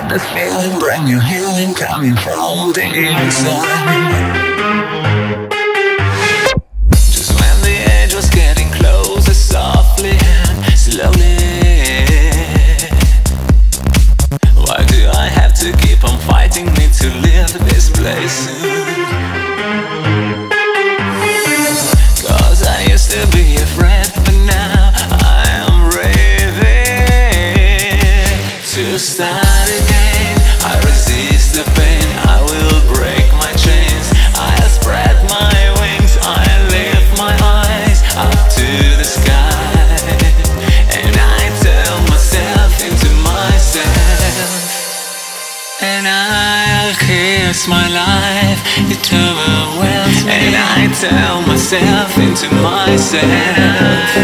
got this feeling, brand new healing coming from the inside. Just when the edge was getting closer, softly and slowly. Why do I have to keep on fighting me to leave this place? Cause tell myself into myself.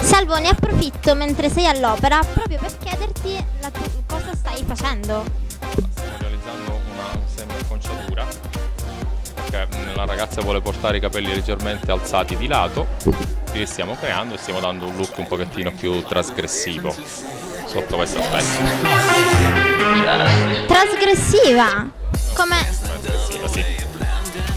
Salvo, ne approfitto mentre sei all'opera proprio per chiederti la tu- cosa stai facendo. Stiamo realizzando una semi-acconciatura mm, la ragazza vuole portare i capelli leggermente alzati di lato, li stiamo creando e stiamo dando un look un pochettino più trasgressivo sotto questo aspetto. Trasgressiva! Come Trasgressiva, sì.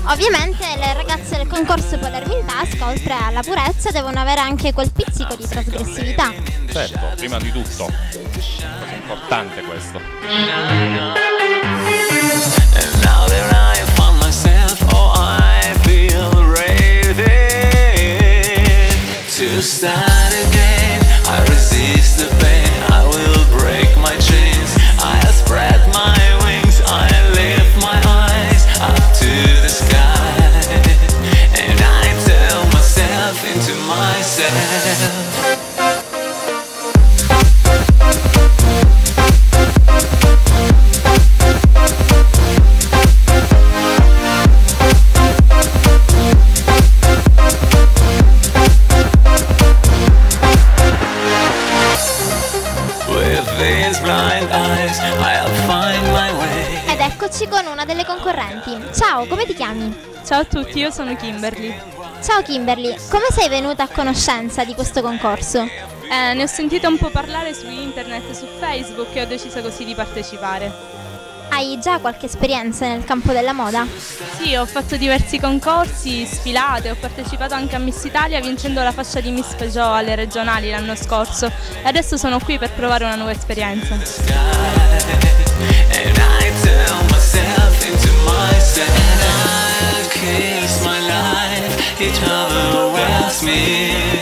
Ovviamente le ragazze del concorso Palermo in tasca, oltre alla purezza, devono avere anche quel pizzico di trasgressività. Certo, prima di tutto, cosa importante questo. And myself. Ciao a tutti, io sono Kimberly. Ciao Kimberly, come sei venuta a conoscenza di questo concorso? Eh, ne ho sentito un po' parlare su internet, su Facebook e ho deciso così di partecipare. Hai già qualche esperienza nel campo della moda? Sì, ho fatto diversi concorsi, sfilate, ho partecipato anche a Miss Italia vincendo la fascia di Miss Peugeot alle regionali l'anno scorso e adesso sono qui per provare una nuova esperienza. And I tell myself into myself. Kiss my life, it overwhelms me.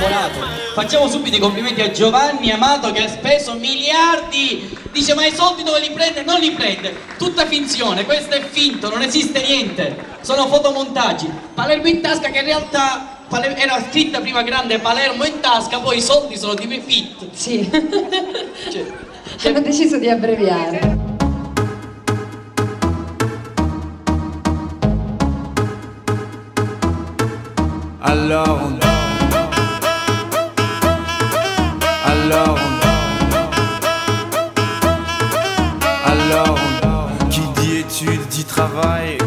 lavorato. Facciamo subito i complimenti a Giovanni Amato che ha speso miliardi. Dice ma i soldi dove li prende? Non li prende. Tutta finzione, questo è finto, non esiste niente. Sono fotomontaggi. Palermo in tasca che in realtà era scritta prima grande Palermo in tasca, poi i soldi sono di me fit. Sì, Cioè, hanno deciso di abbreviare. Alors on Alors on Alors on Qui dit études dit travail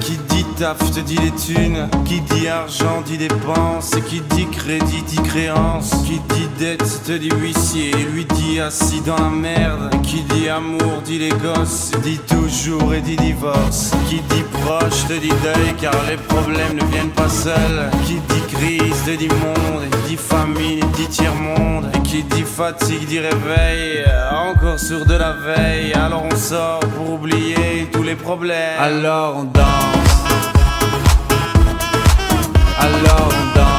te dit les thunes. Qui dit argent dit dépenses. Qui dit crédit dit créance. Qui dit dette te dit huissier. Lui dit assis dans la merde. Qui dit amour dit les gosses. Dit toujours et dit divorce. Qui dit proche te dit deuil Car les problèmes ne viennent pas seuls. Qui dit crise te dit monde. Dit famine dit tiers-monde. Et qui dit fatigue dit réveil. Encore sur de la veille. Alors on sort pour oublier tous les problèmes. Alors on danse alone.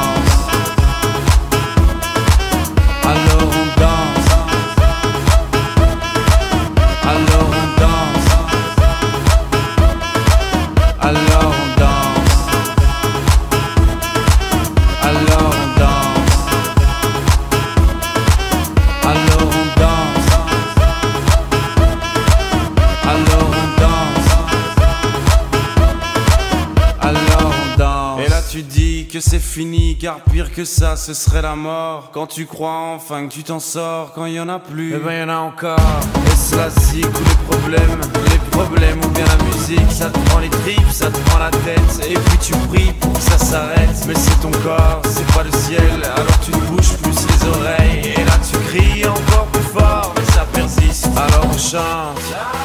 Pire que ça, ce serait la mort. Quand tu crois enfin que tu t'en sors, quand y en a plus, eh ben y en a encore. Est-ce la zik ou les problèmes Les problèmes ou bien la musique, ça te prend les tripes, ça te prend la tête. Et puis tu pries pour que ça s'arrête. Mais c'est ton corps, c'est pas le ciel, alors tu te bouges plus les oreilles. Et là tu cries encore plus fort, mais ça persiste. Alors on chante.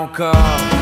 encore.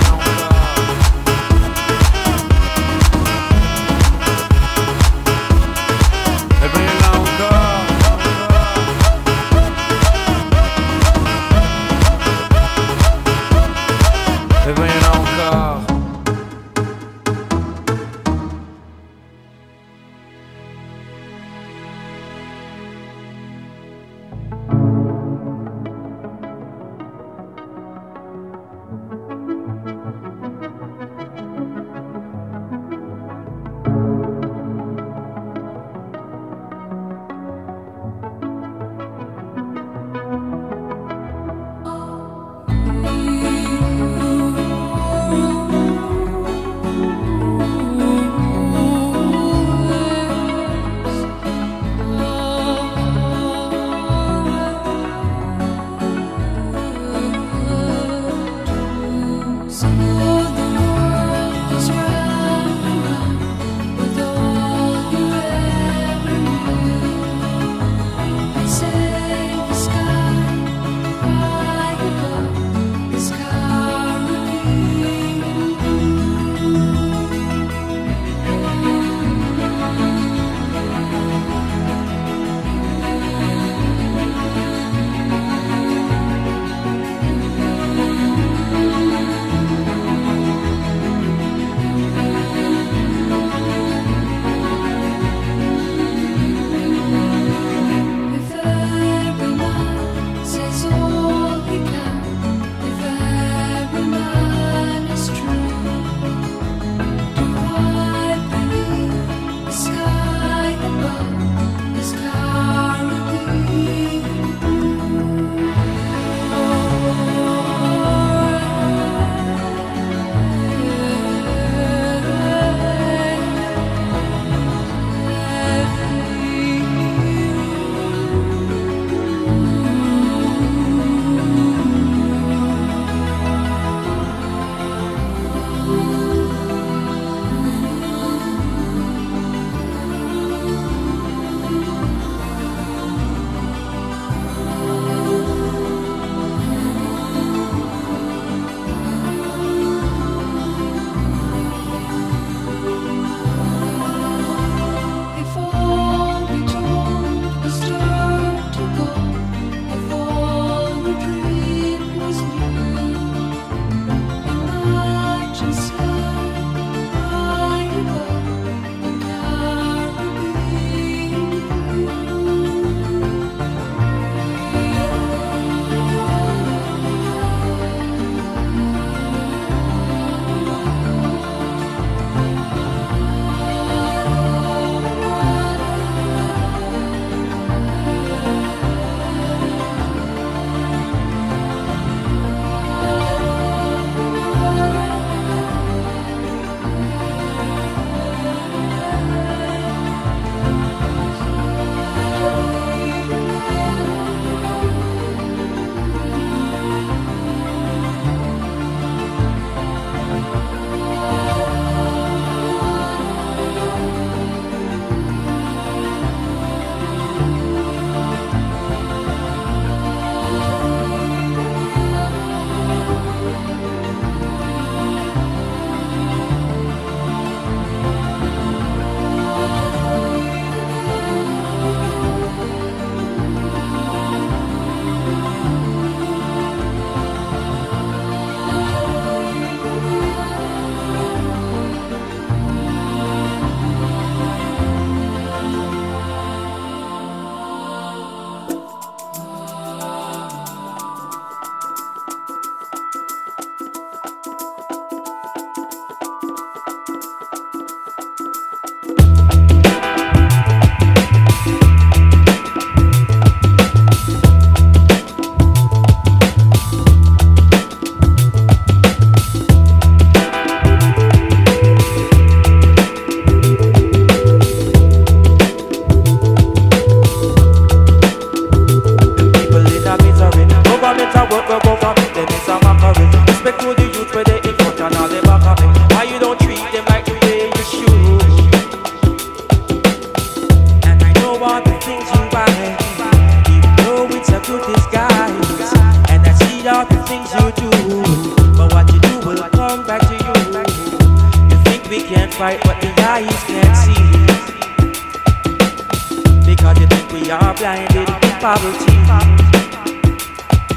Poverty.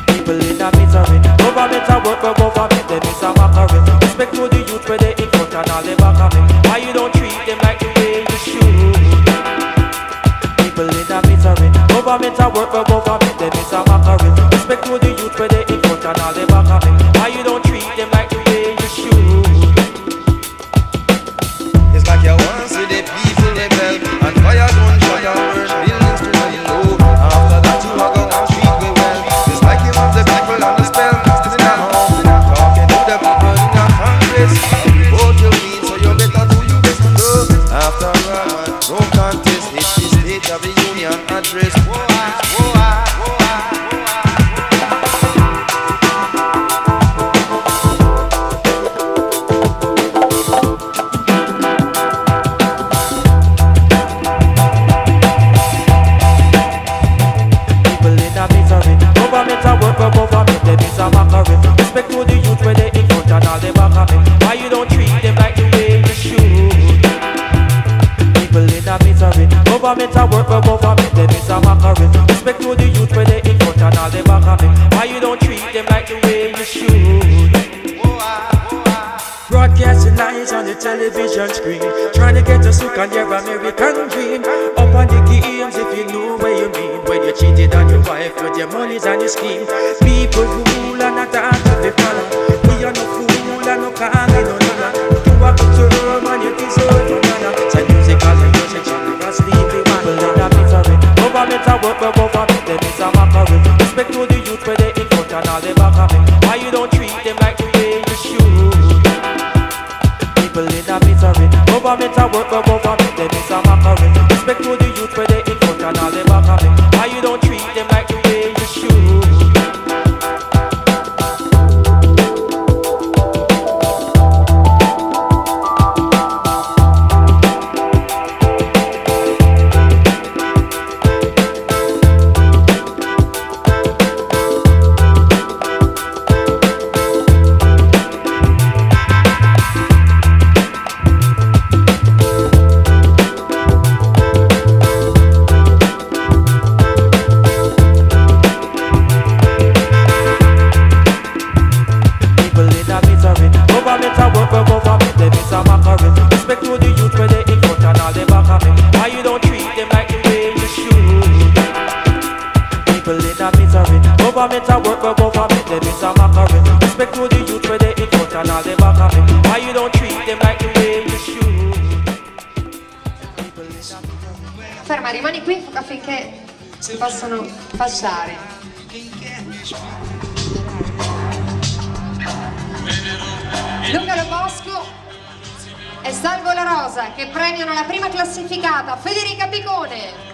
People in a misery. Government a work, but government them is a mockery. Respect to the youth where they in front and all they back of me. Why you don't treat them like the way you should? People in a misery. Government a work, but government them is a mockery. Respect to the youth where they in front and all they back of me. Why you don't treat them like the way you should? It's like you want to see Work, but government them is a mockery. Respect to the youth where they in front and all they back of me. Why you don't treat them like the way you should? Broadcasting lights on the television screen Trying to get us hooked on your American dream Up on the games if you know what you mean When you cheated on your wife with your monies and your scheme People rule and not out of the Don't rub over me, a mockery. Respect to rimani qui affinché si possano passare. Luca Lo Bosco e Salvo La Rosa che premiano la prima classificata Federica Picone.